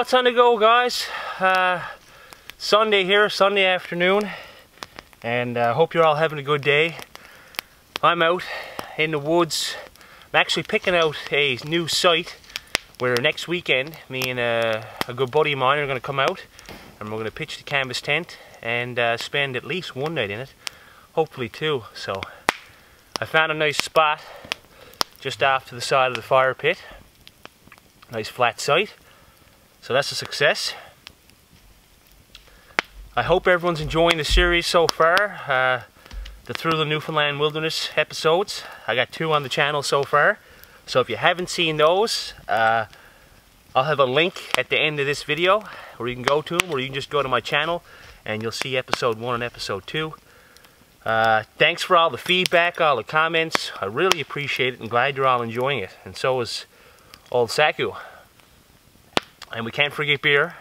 What's on the go, guys? Uh, Sunday here, Sunday afternoon, and I uh, hope you're all having a good day. I'm out in the woods. I'm actually picking out a new site where next weekend, me and uh, a good buddy of mine are going to come out and we're going to pitch the canvas tent and uh, spend at least one night in it, hopefully two. So I found a nice spot just off to the side of the fire pit. Nice flat site. So that's a success. I hope everyone's enjoying the series so far. Uh, the Through the Newfoundland Wilderness episodes. I got two on the channel so far. So if you haven't seen those, uh, I'll have a link at the end of this video where you can go to them, or you can just go to my channel and you'll see episode one and episode two. Uh, thanks for all the feedback, all the comments. I really appreciate it and glad you're all enjoying it. And so is old Saku. And we can't forget Beer.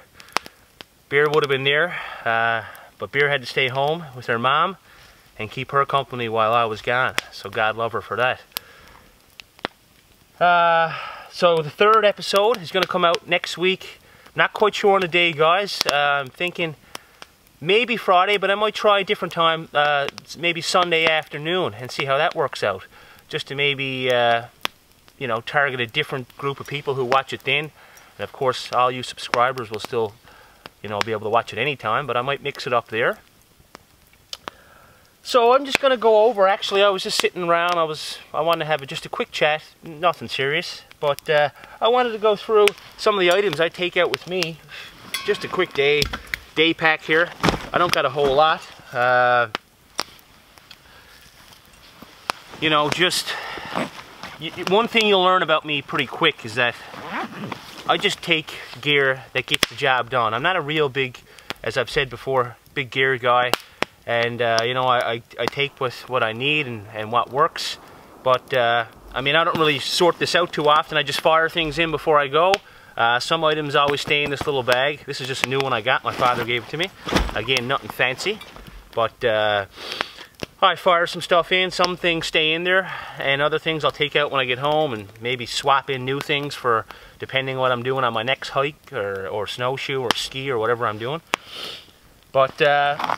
Beer would have been there, uh, but Beer had to stay home with her mom and keep her company while I was gone. So God love her for that. Uh, so the third episode is going to come out next week. Not quite sure on the day, guys. Uh, I'm thinking maybe Friday, but I might try a different time, uh, maybe Sunday afternoon, and see how that works out. Just to maybe, uh, you know, target a different group of people who watch it then. And of course, all you subscribers will still, you know, be able to watch it anytime, but I might mix it up there. So I'm just going to go over, actually I was just sitting around, I was, I wanted to have a, just a quick chat, nothing serious, but uh, I wanted to go through some of the items I take out with me, just a quick day, day pack here. I don't got a whole lot. Uh, you know, just, one thing you'll learn about me pretty quick is that I just take gear that gets the job done. I'm not a real big, as I've said before, big gear guy. And, uh, you know, I, I, I, take with what I need and, and what works. But, uh, I mean, I don't really sort this out too often. I just fire things in before I go. Uh, some items always stay in this little bag. This is just a new one I got. My father gave it to me. Again, nothing fancy. But uh, I fire some stuff in. Some things stay in there. And other things I'll take out when I get home and maybe swap in new things for depending what I'm doing on my next hike or, or snowshoe or ski or whatever I'm doing. But, uh,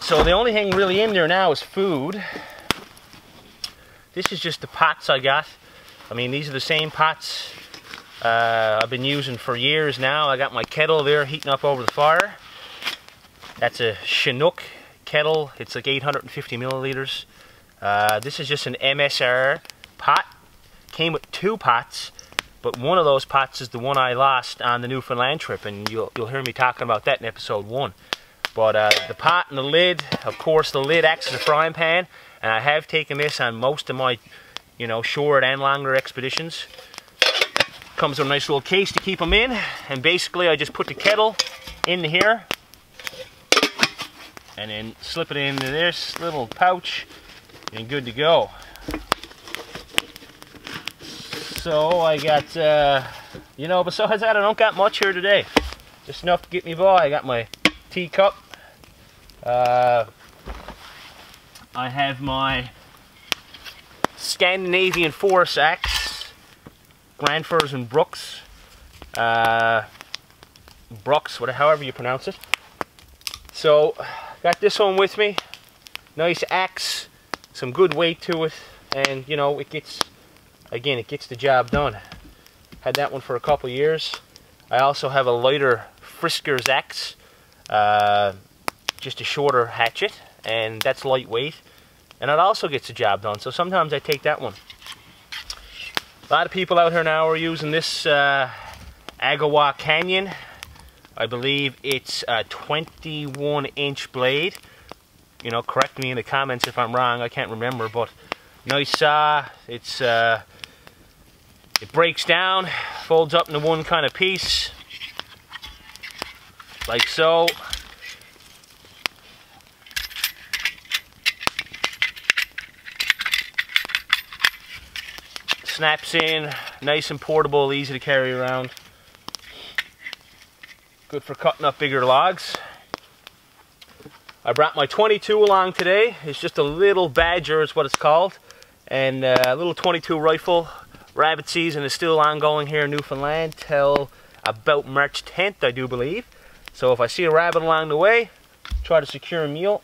so the only thing really in there now is food. This is just the pots I got. I mean, these are the same pots uh, I've been using for years now. I got my kettle there heating up over the fire. That's a Chinook kettle. It's like 850 milliliters. Uh, this is just an MSR pot. Came with two pots. But one of those pots is the one I lost on the Newfoundland trip, and you'll, you'll hear me talking about that in episode one. But uh, the pot and the lid, of course, the lid acts as a frying pan, and I have taken this on most of my, you know, short and longer expeditions. Comes with a nice little case to keep them in, and basically I just put the kettle in here, and then slip it into this little pouch, and good to go. So I got, uh, you know, besides that, I don't got much here today. Just enough to get me by. I got my teacup. Uh, I have my Scandinavian Forest axe, Gransfors and Brooks. Uh, Brooks, whatever, however you pronounce it. So, got this one with me. Nice axe, some good weight to it, and you know, it gets again, it gets the job done. Had that one for a couple years. I also have a lighter Fiskars axe, uh, just a shorter hatchet, and that's lightweight. And it also gets the job done, so sometimes I take that one. A lot of people out here now are using this uh, Agawa Canyon. I believe it's a 21 inch blade. You know, correct me in the comments if I'm wrong, I can't remember, but nice saw. It's uh, it breaks down, folds up into one kind of piece, like so. Snaps in, nice and portable, easy to carry around. Good for cutting up bigger logs. I brought my 22 along today. It's just a little Badger is what it's called. And uh, a little 22 rifle rabbit season is still ongoing here in Newfoundland till about March 10th, I do believe. So if I see a rabbit along the way, try to secure a meal.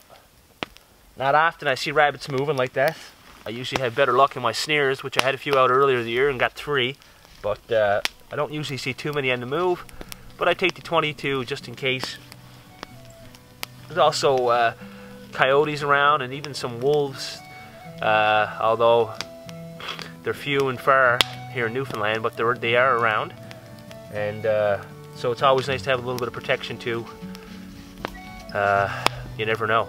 Not often I see rabbits moving like that. I usually have better luck in my snares, which I had a few out earlier the year and got three. But uh, I don't usually see too many on the move. But I take the 22 just in case. There's also uh, coyotes around and even some wolves. Uh, although they're few and far here in Newfoundland, but they're, they are around. And uh, so it's always nice to have a little bit of protection too. Uh, you never know.